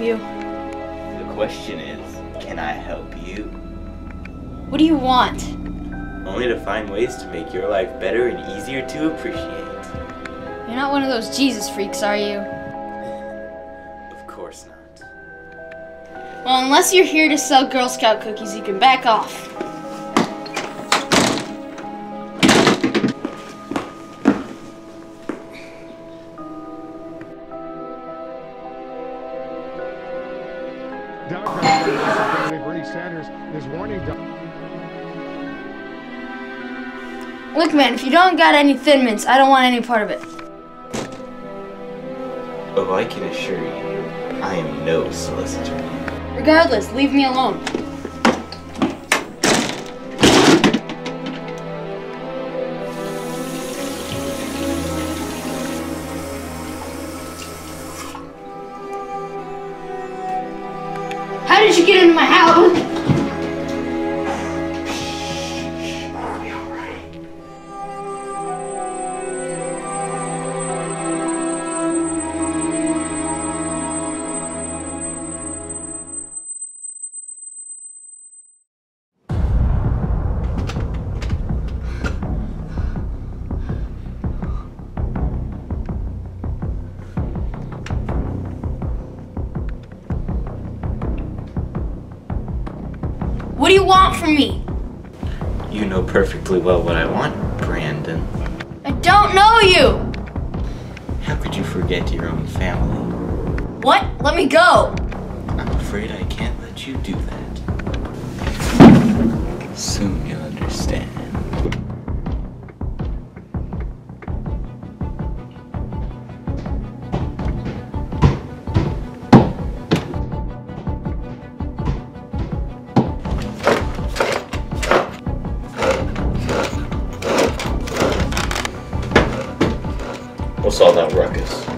can I help you? The question is, can I help you? What do you want? Only to find ways to make your life better and easier to appreciate. You're not one of those Jesus freaks, are you? Of course not. Well, unless you're here to sell Girl Scout cookies, you can back off. Democrat Bernie Sanders is warning. Look, man, if you don't got any Thin Mints, I don't want any part of it. Oh, I can assure you, I am no solicitor. Regardless, leave me alone. You get into my house? What do you want from me? You know perfectly well what I want, Brandon. I don't know you. How could you forget your own family? What? Let me go. I'm afraid I can't let you do that. saw that ruckus.